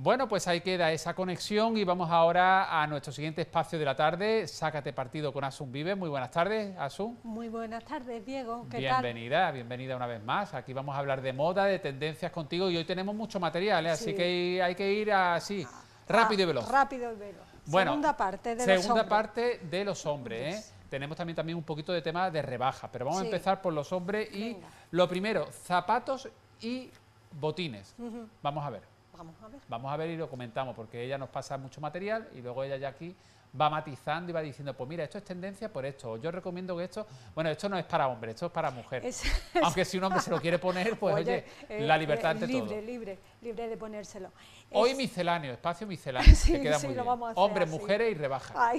Bueno, pues ahí queda esa conexión y vamos ahora a nuestro siguiente espacio de la tarde. Sácate partido con Asun Vive. Muy buenas tardes, Asun. Muy buenas tardes, Diego. ¿Qué bienvenida, bienvenida una vez más. Aquí vamos a hablar de moda, de tendencias contigo y hoy tenemos mucho material, ¿eh? así que hay que ir así, ah, rápido y veloz. Rápido y veloz. Bueno, segunda parte de los hombres. parte de los hombres. ¿eh? Tenemos también, también un poquito de tema de rebaja, pero vamos a empezar por los hombres y lo primero, zapatos y botines. Vamos a ver. Vamos a ver. Vamos a ver y lo comentamos, porque ella nos pasa mucho material y luego ella ya aquí va matizando y va diciendo, pues mira, esto es tendencia por esto. Yo recomiendo que esto, bueno, esto no es para hombre, esto es para mujer. Aunque si un hombre se lo quiere poner, pues oye, eh, la libertad eh, ante libre, todo. Libre, libre de ponérselo. Hoy misceláneo, espacio misceláneo, sí, que queda sí, muy lo bien. Vamos a hacer Hombres, mujeres y rebaja.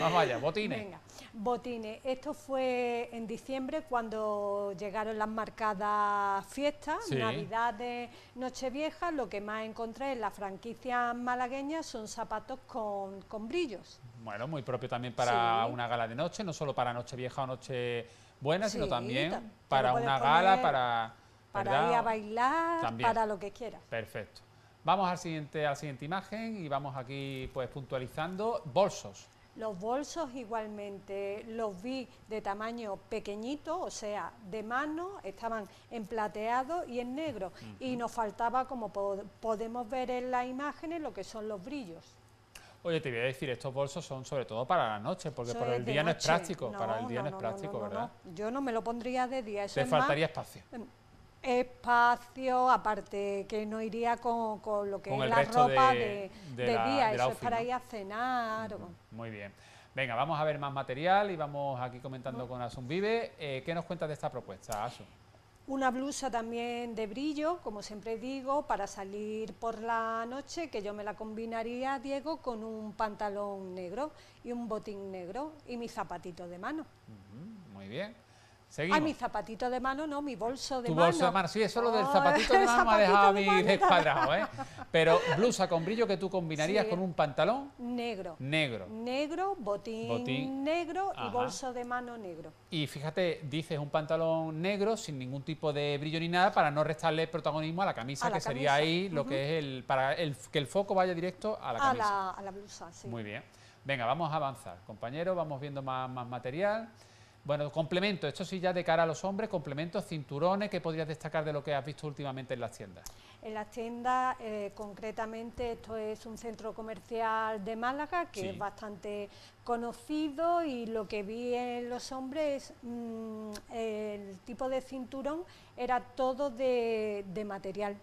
vamos allá, botines. Venga, botines. Esto fue en diciembre cuando llegaron las marcadas fiestas, Navidades, Nochevieja, lo que más encontré en la franquicia malagueña son zapatos con, con brillos. Bueno, muy propio también para una gala de noche, no solo para Nochevieja o Nochebuena, sino también para una gala, para para ir a bailar, para lo que quieras. Perfecto. Vamos al siguiente, a la siguiente imagen y vamos aquí pues puntualizando bolsos. Los bolsos igualmente los vi de tamaño pequeñito, o sea, de mano, estaban en plateado y en negro. Y nos faltaba, como podemos ver en las imágenes, lo que son los brillos. Oye, te voy a decir, estos bolsos son sobre todo para la noche, porque por el día no es práctico, para el día no, es práctico, ¿verdad? Yo no me lo pondría de día. Eso Te faltaría espacio. Em, espacio, aparte que no iría con, lo que es la ropa de, día, eso es para ir a cenar. Muy bien. Venga, vamos a ver más material y vamos aquí comentando con Asun Vive. Eh, ¿Qué nos cuentas de esta propuesta, Asun? Una blusa también de brillo, como siempre digo, para salir por la noche, que yo me la combinaría, Diego, con un pantalón negro y un botín negro y mi zapatito de mano. muy bien. Seguimos. mi zapatito de mano, no, mi bolso de tu mano. bolso de mano, sí, eso lo del zapatito de mano me ha dejado a mí descuadrado, ¿eh? Pero blusa con brillo que tú combinarías con un pantalón... Negro. Negro. Negro, botín, negro y bolso de mano negro. Y fíjate, dices un pantalón negro sin ningún tipo de brillo ni nada para no restarle protagonismo a la camisa, que sería ahí lo que es el... para el, que el foco vaya directo a la camisa. A la, a la blusa, sí. Muy bien. Venga, vamos a avanzar, compañeros, vamos viendo más, más material. Bueno, complemento, esto sí ya de cara a los hombres, complementos, cinturones, ¿qué podrías destacar de lo que has visto últimamente en las tiendas? En las tiendas, eh, concretamente, esto es un centro comercial de Málaga que es bastante conocido y lo que vi en los hombres, mm, el tipo de cinturón era todo de material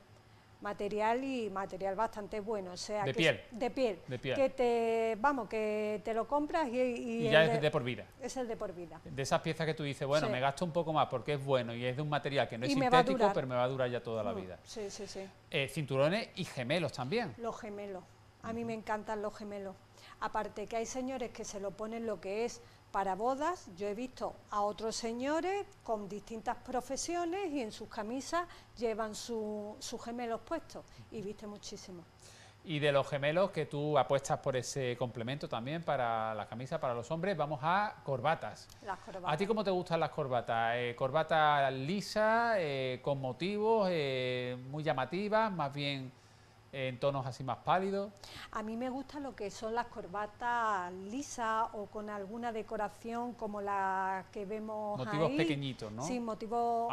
material y material bastante bueno, o sea, de que piel, de piel, de piel, que te, vamos, que te lo compras y, y, ya es de, por vida. Es el de por vida. De esas piezas que tú dices, bueno, me gasto un poco más porque es bueno y es de un material que no es sintético, pero me va a durar ya toda la mm, vida. Sí, sí, sí. Eh, cinturones y gemelos también. Los gemelos. A mí me encantan los gemelos. Aparte que hay señores que se lo ponen lo que es para bodas, yo he visto a otros señores con distintas profesiones y en sus camisas llevan sus gemelos puestos y viste muchísimo. Y de los gemelos que tú apuestas por ese complemento también para la camisa para los hombres, vamos a corbatas. Las corbatas. ¿A ti cómo te gustan las corbatas? Eh, ¿Corbatas lisas, eh, con motivos, eh, muy llamativas, más bien en tonos así más pálidos. A mí me gusta lo que son las corbatas lisas o con alguna decoración como la que vemos Motivos pequeñitos, ¿no? Sí, motivos,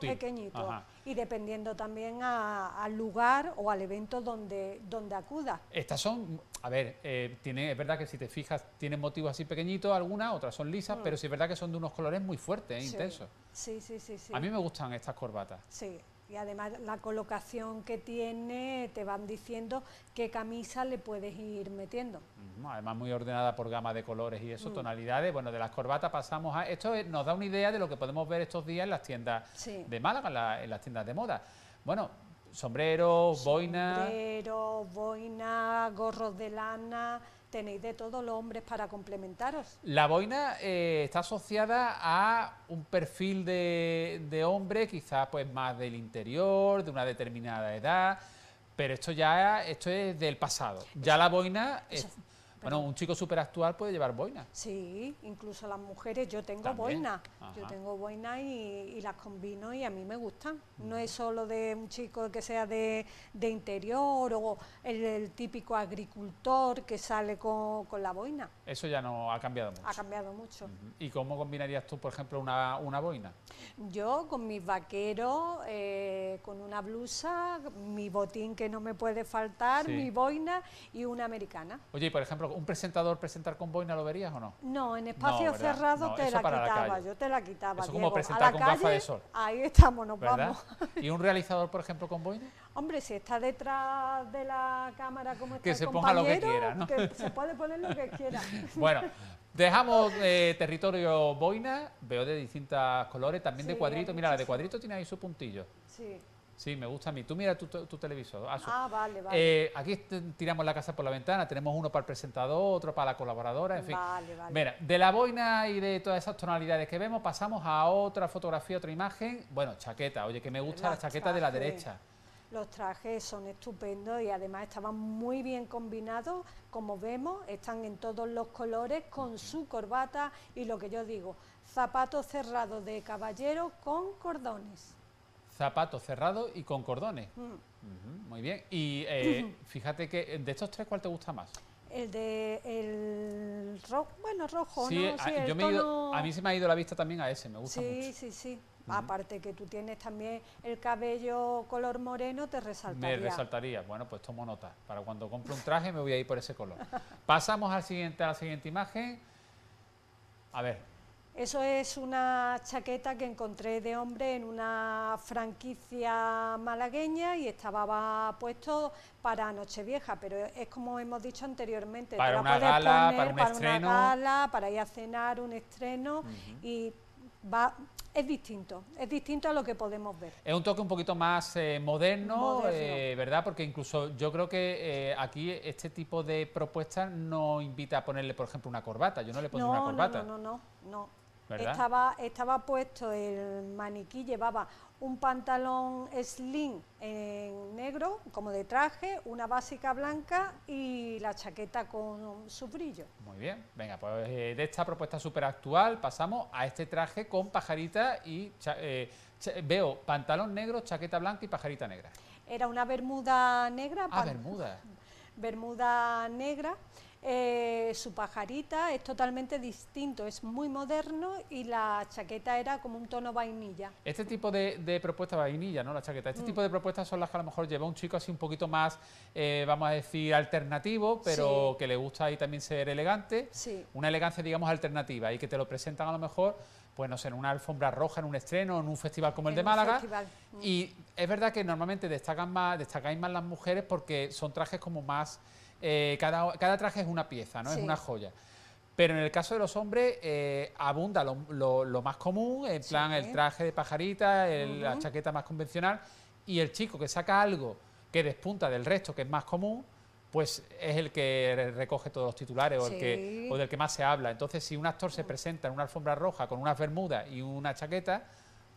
pequeñitos. Y dependiendo también al lugar o al evento donde, donde acuda. Estas son, a ver, eh, tiene, es verdad que si te fijas, tienen motivos así pequeñitos algunas, otras son lisas, mm. pero sí es verdad que son de unos colores muy fuertes, e intensos. Sí, sí, sí, sí. A mí me gustan estas corbatas. Sí y además la colocación que tiene te van diciendo qué camisa le puedes ir metiendo. Además muy ordenada por gama de colores y eso, mm. tonalidades. Bueno, de las corbatas pasamos a... Esto nos da una idea de lo que podemos ver estos días en las tiendas de Málaga, en, las tiendas de moda. Bueno, sombreros, boinas... Sombreros, boinas, gorros de lana tenéis de todos los hombres para complementaros. La boina eh, está asociada a un perfil de, hombre, quizás pues más del interior, de una determinada edad, pero esto ya esto es del pasado. Ya la boina bueno, un chico súper actual puede llevar boina. Sí, incluso las mujeres, yo tengo boina, yo tengo boina y, las combino y a mí me gustan. No es solo de un chico que sea de, interior o el, típico agricultor que sale con, la boina. Eso ya no ha cambiado mucho. Ha cambiado mucho. ¿Y cómo combinarías tú, por ejemplo, una, una boina? Yo con mis vaqueros, eh, con una blusa, mi botín que no me puede faltar, mi boina y una americana. Oye, y por ejemplo, ¿un presentador presentar con boina lo verías o no? No, en espacio cerrado te la quitaba, yo te la quitaba. Eso como presentar con gafas de sol. Ahí estamos, nos vamos. ¿Y un realizador, por ejemplo, con boina? Hombre, si está detrás de la cámara como está Que se ponga lo que quiera, ¿no? Que se puede poner lo que quiera. bueno, Dejamos eh, territorio boina, veo de distintos colores, también de cuadrito. Mira, la de cuadrito tiene ahí su puntillo. Sí. Sí, me gusta a mí. Tú mira tu, televisor. Ah, vale, vale. Eh, aquí tiramos la casa por la ventana, tenemos uno para el presentador, otro para la colaboradora, en fin. Vale, vale. Mira, de la boina y de todas esas tonalidades que vemos, pasamos a otra fotografía, otra imagen. Bueno, chaqueta, oye, que me gusta la chaqueta de la derecha. Los trajes son estupendos y además estaban muy bien combinados, como vemos, están en todos los colores con su corbata y lo que yo digo, zapatos cerrados de caballero con cordones. Zapatos cerrados y con cordones. Mm. muy bien. Y eh, fíjate que de estos tres, ¿cuál te gusta más? El de el rojo, bueno, rojo, sí, ¿no? Sí, a, yo me a mí se me ha ido la vista también a ese, me gusta mucho. Sí, sí, sí. Aparte que tú tienes también el cabello color moreno, te resaltaría. Me resaltaría. Bueno, pues tomo nota. Para cuando compre un traje me voy a ir por ese color. Pasamos al siguiente, a la siguiente imagen. A ver. Eso es una chaqueta que encontré de hombre en una franquicia malagueña y estaba puesto para Nochevieja, pero es como hemos dicho anteriormente. Para una gala, para un para estreno. Una gala, para ir a cenar, un estreno y va es distinto, es distinto a lo que podemos ver. Es un toque un poquito más eh, moderno, eh, ¿verdad? Porque incluso yo creo que eh, aquí este tipo de propuestas no invita a ponerle, por ejemplo, una corbata. Yo no le pondría una corbata. No, no, no, no. Estaba, estaba puesto el maniquí, llevaba un pantalón slim en negro, como de traje, una básica blanca y la chaqueta con su brillo. Muy bien, venga, pues eh, de esta propuesta súper actual pasamos a este traje con pajarita y eh, veo pantalón negro, chaqueta blanca y pajarita negra. Era una bermuda negra. Ah, bermuda. Bermuda negra eh, su pajarita es totalmente distinto, es muy moderno y la chaqueta era como un tono vainilla. Este tipo de, propuestas, vainilla, ¿no? La chaqueta, este mm. tipo de propuestas son las que a lo mejor lleva un chico así un poquito más, eh, vamos a decir, alternativo, pero que le gusta ahí también ser elegante. Una elegancia, digamos, alternativa y que te lo presentan a lo mejor pues no sé, en una alfombra roja, en un estreno, en un festival como el de Málaga. Mm. Y es verdad que normalmente destacan más, destacáis más las mujeres porque son trajes como más eh, cada, cada, traje es una pieza, ¿no? Es una joya. Pero en el caso de los hombres eh, abunda lo, más común, en plan el traje de pajarita, la chaqueta más convencional, y el chico que saca algo que despunta del resto, que es más común, pues es el que recoge todos los titulares o, el que, o del que más se habla. Entonces, si un actor se presenta en una alfombra roja con unas bermudas y una chaqueta,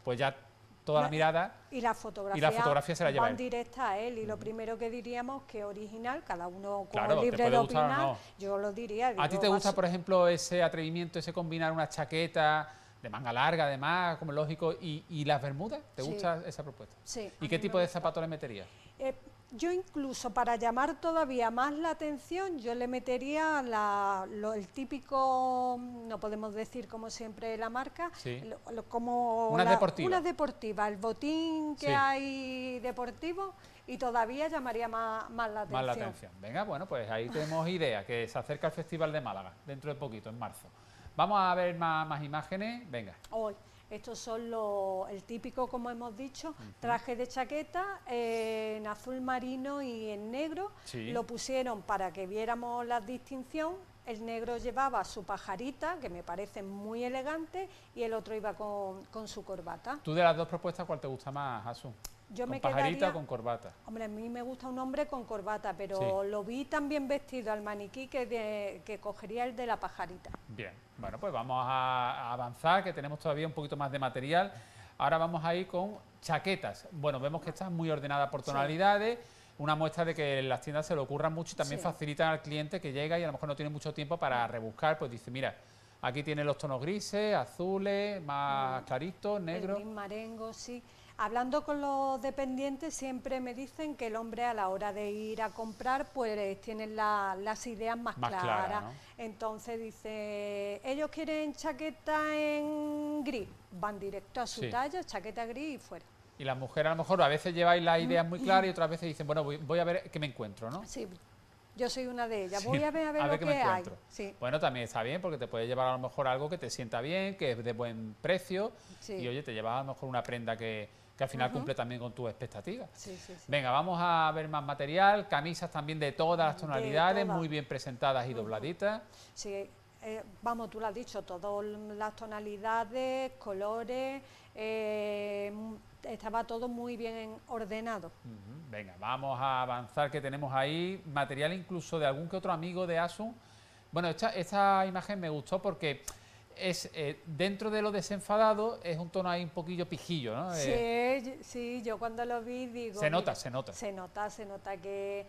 pues ya toda la, mirada y la fotografía, y la fotografía se la lleva van directa a él y lo primero que diríamos que original cada uno como libre de opinar yo lo diría a ti te gusta por ejemplo ese atrevimiento ese combinar una chaqueta de manga larga además como lógico y, y las bermudas te gusta esa propuesta sí y qué tipo de zapato le meterías eh, yo incluso para llamar todavía más la atención, yo le metería el típico, no podemos decir como siempre la marca, como una deportiva. Una deportiva, el botín que hay deportivo y todavía llamaría más, la atención. Más la atención. Venga, bueno, pues ahí tenemos idea, que se acerca el Festival de Málaga dentro de poquito, en marzo. Vamos a ver más, más imágenes, venga. Hoy. Estos son el típico, como hemos dicho, traje de chaqueta en azul marino y en negro. Lo pusieron para que viéramos la distinción. El negro llevaba su pajarita, que me parece muy elegante, y el otro iba con, con su corbata. ¿Tú de las dos propuestas cuál te gusta más, Asun? Yo ¿Con me pajarita o con corbata? Hombre, a mí me gusta un hombre con corbata, pero lo vi también vestido al maniquí que, que cogería el de la pajarita. Bien, bueno, pues vamos a avanzar, que tenemos todavía un poquito más de material. Ahora vamos a ir con chaquetas. Bueno, vemos que está muy ordenada por tonalidades. una muestra de que las tiendas se lo ocurran mucho y también facilitan al cliente que llega y a lo mejor no tiene mucho tiempo para rebuscar, pues dice, mira, aquí tiene los tonos grises, azules, más mm. claritos, negros. El marengo, sí. Hablando con los dependientes siempre me dicen que el hombre a la hora de ir a comprar pues tienen las ideas más, claras. Entonces dice, ellos quieren chaqueta en gris, van directo a su talla, chaqueta gris y fuera. Y las mujeres a lo mejor a veces lleváis las ideas muy claras y otras veces dicen, bueno, voy, a ver qué me encuentro, ¿no? Sí, yo soy una de ellas. Voy a ver a ver, lo que, me hay. Bueno, también está bien porque te puede llevar a lo mejor algo que te sienta bien, que es de buen precio y oye, te lleva a lo mejor una prenda que, al final cumple también con tus expectativas. Venga, vamos a ver más material, camisas también de todas las tonalidades, muy bien presentadas y dobladitas. Sí, eh, vamos, tú lo has dicho, todas las tonalidades, colores, eh, estaba todo muy bien ordenado. Venga, vamos a avanzar que tenemos ahí material incluso de algún que otro amigo de Asun. Bueno, esta, esta imagen me gustó porque es eh, dentro de lo desenfadado es un tono ahí un poquillo pijillo, ¿no? Sí, eh, sí, yo cuando lo vi digo... Se nota, se nota. Se nota, se nota que,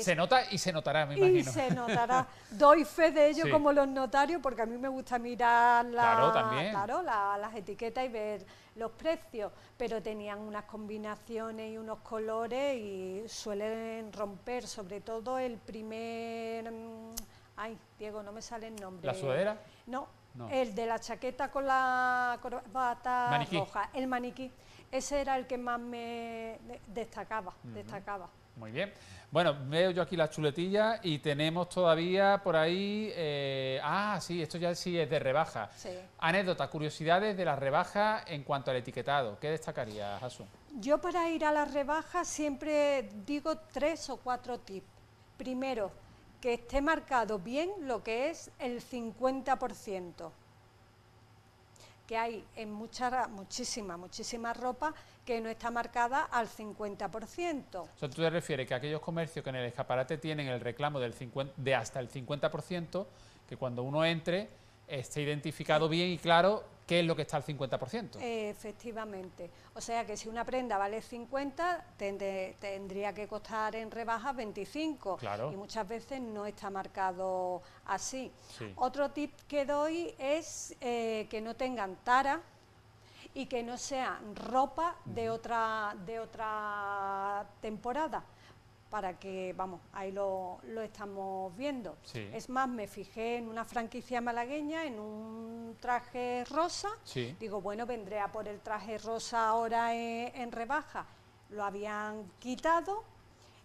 Se nota y se notará, me imagino. Y se notará. Doy fe de ello como los notarios porque a mí me gusta mirar la, claro, claro las etiquetas y ver los precios, pero tenían unas combinaciones y unos colores y suelen romper, sobre todo el primer... Mm, ay, Diego, no me sale el nombre. ¿La sudadera? No, el de la chaqueta con la corbata roja, el maniquí. Ese era el que más me destacaba, destacaba. Muy bien. Bueno, veo yo aquí la chuletilla y tenemos todavía por ahí... Eh, ah, sí, esto ya sí es de rebaja. Sí. Anécdota, curiosidades de las rebajas en cuanto al etiquetado. ¿Qué destacaría, Asun? Yo para ir a las rebajas siempre digo tres o cuatro tips. Primero, que esté marcado bien lo que es el 50%, que hay en mucha, muchísima, muchísima ropa que no está marcada al 50%. O sea, tú te refieres que aquellos comercios que en el escaparate tienen el reclamo del 50, de hasta el 50%, que cuando uno entre esté identificado bien y claro qué es lo que está al 50%. Efectivamente. O sea que si una prenda vale 50, tendría que costar en rebajas 25. Claro. Y muchas veces no está marcado así. Otro tip que doy es eh, que no tengan tara y que no sean ropa de otra, de otra temporada para que, vamos, ahí lo, lo estamos viendo. Es más, me fijé en una franquicia malagueña, en un traje rosa, digo, bueno, vendré a por el traje rosa ahora en, rebaja, lo habían quitado,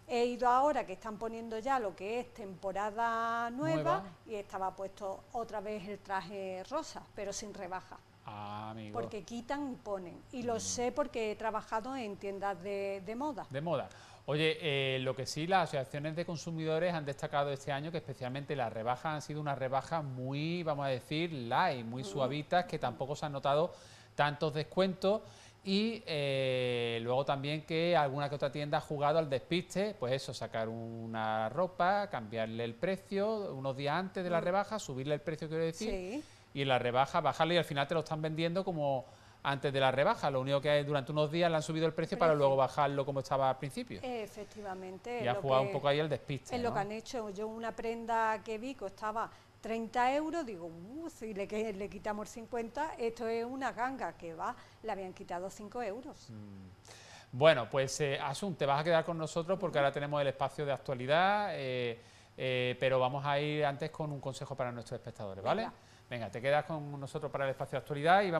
he ido ahora que están poniendo ya lo que es temporada nueva, y estaba puesto otra vez el traje rosa, pero sin rebaja. Ah, amigo. Porque quitan y ponen. Y lo mm. sé porque he trabajado en tiendas de, de moda. De moda. Oye, eh, lo que sí, las asociaciones de consumidores han destacado este año que especialmente las rebajas han sido unas rebajas muy, vamos a decir, light, muy suavitas, que tampoco se han notado tantos descuentos. Y eh, luego también que alguna que otra tienda ha jugado al despiste, pues eso, sacar una ropa, cambiarle el precio unos días antes de la rebaja, subirle el precio, quiero decir, y en la rebaja bajarle y al final te lo están vendiendo como antes de la rebaja. Lo único que durante unos días le han subido el precio para luego bajarlo como estaba al principio. Efectivamente. Y ha jugado un poco ahí el despiste. Es lo que han hecho. Yo una prenda que vi costaba 30 euros, digo, uh, si le, le quitamos 50, esto es una ganga que va, le habían quitado 5 euros. Mm. Bueno, pues eh, Asun, te vas a quedar con nosotros porque ahora tenemos el espacio de actualidad, eh, eh, pero vamos a ir antes con un consejo para nuestros espectadores, ¿vale? Venga, te quedas con nosotros para el espacio de actualidad y vamos